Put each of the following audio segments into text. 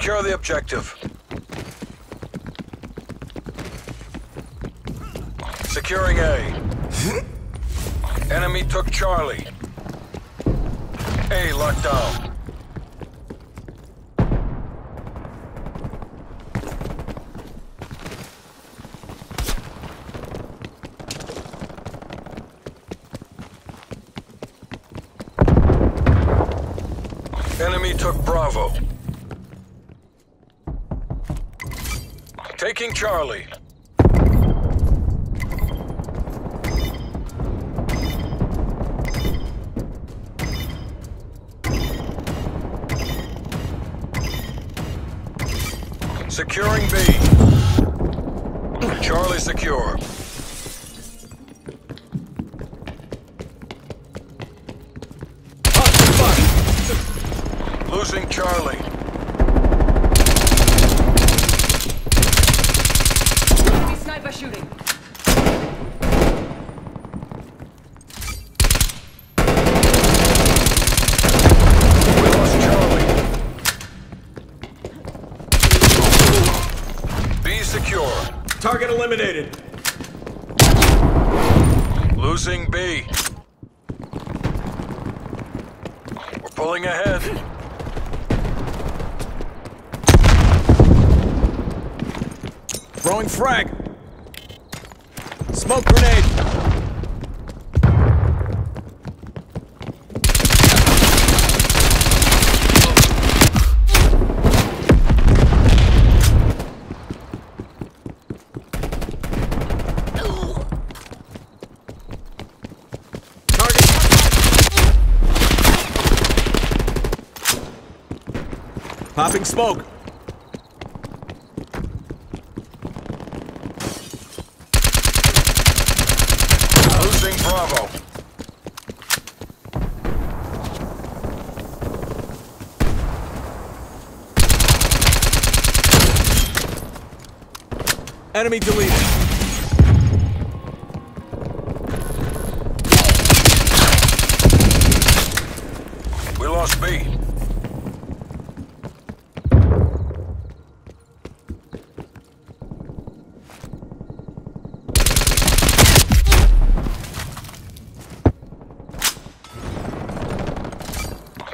Secure the objective. Securing A. Enemy took Charlie. A locked down. Enemy took Bravo. Taking Charlie. Securing B. Charlie secure. Losing Charlie. Enemy sniper shooting. We lost Charlie. B secure. Target eliminated. Losing B. We're pulling ahead. Throwing frag. Smoke grenade. Target. Popping smoke. Losing Bravo. Enemy deleted. We lost B.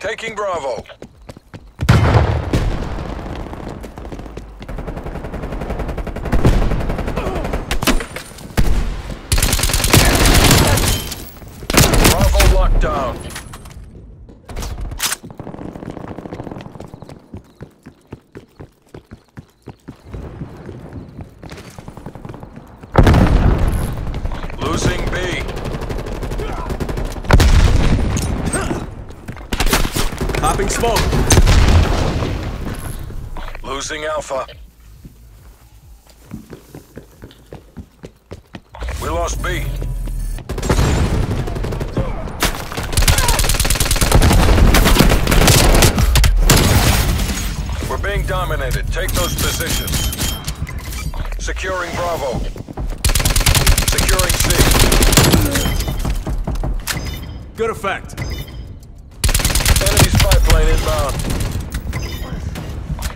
Taking Bravo. Bravo locked down. Losing B. Popping smoke. Losing Alpha. We lost B. We're being dominated. Take those positions. Securing Bravo. Securing C. Good effect. Plane inbound.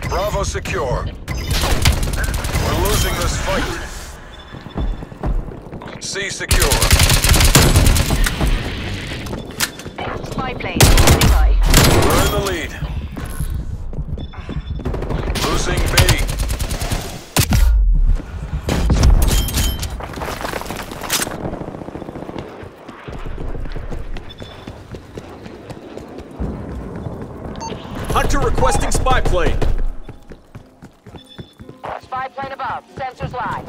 Bravo secure. We're losing this fight. C secure. Spy plane. We're in the lead. Losing B. Hunter requesting spy plane. Plane. Sensors live.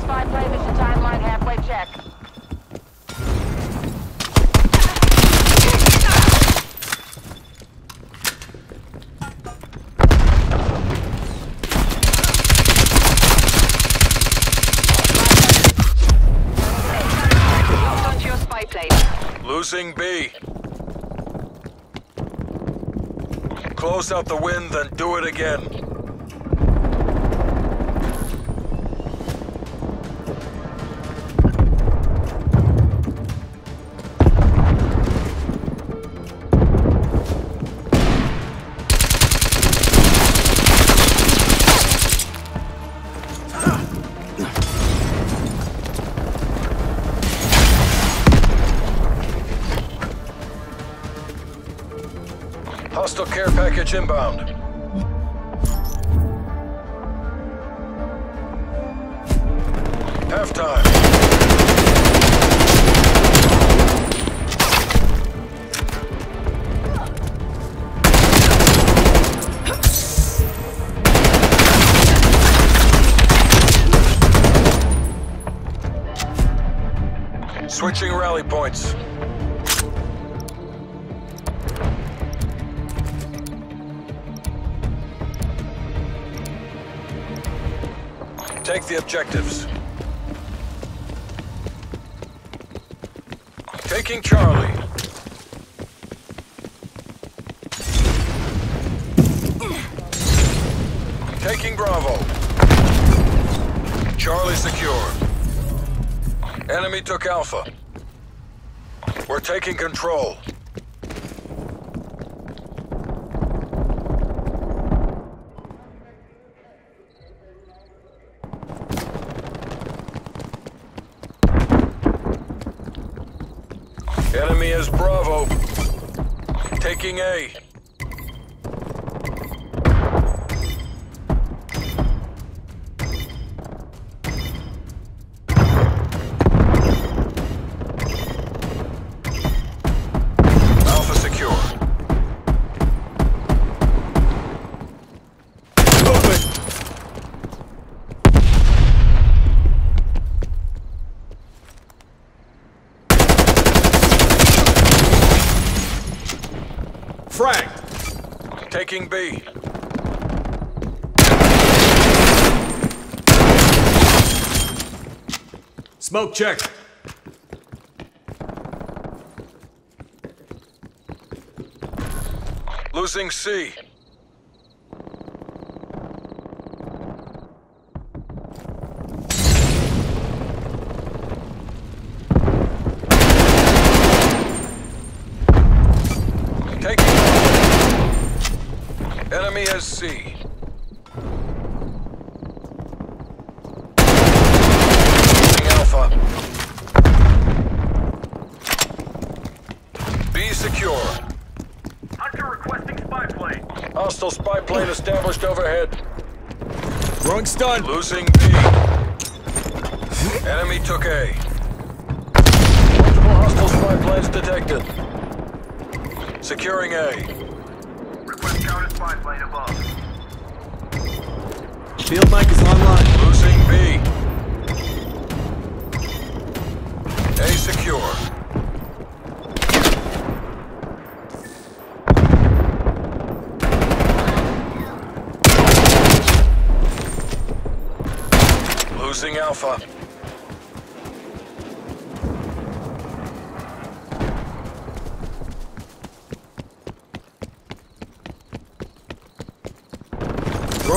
Spy plane mission timeline halfway check. Locked onto your spy plane. Losing B. Close out the wind, then do it again. Care package inbound. Halftime. Switching rally points. Take the objectives. Taking Charlie. Taking Bravo. Charlie secure. Enemy took Alpha. We're taking control. Enemy is Bravo. Taking A. Eh? Fragged! Taking B. Smoke check. Losing C. Taking Enemy has C. Losing Alpha. B secure. Hunter requesting spy plane. Hostile spy plane established overhead. Throwing stun. Losing B. Enemy took A. Multiple hostile spy planes detected. Securing A. Field mic is online. Losing B. A secure. Losing Alpha.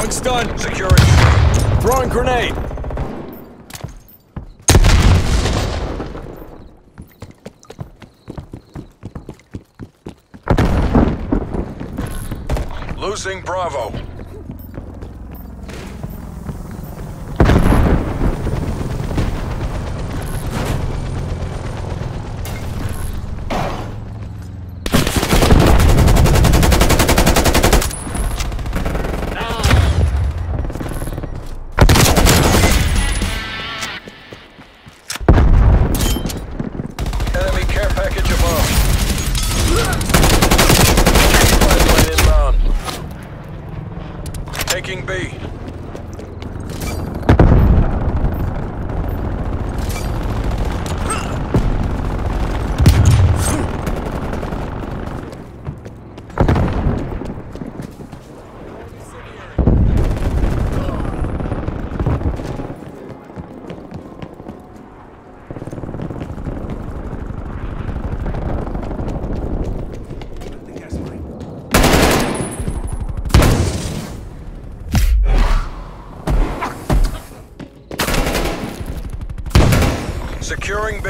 Throwing stun. Securing Throwing grenade. Losing Bravo. Taking B. Securing B.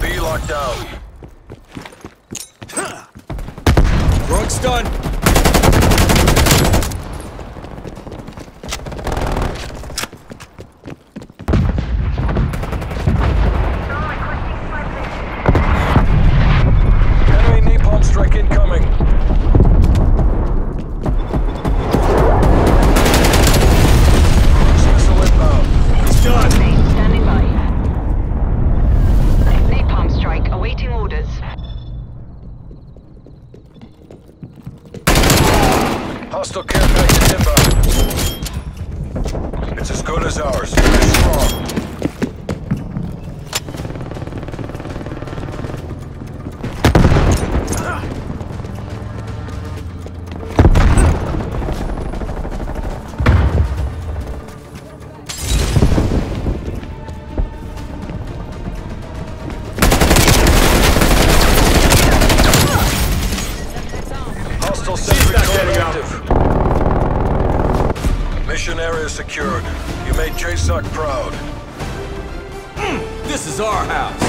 B locked down. Throwing stun. Enemy napalm strike incoming. Cruise missile inbound. He's done. Standing by. Napalm strike awaiting orders. Hostile care package inbound. It's as good as ours. Strong. JSOC proud. Hmm, this is our house.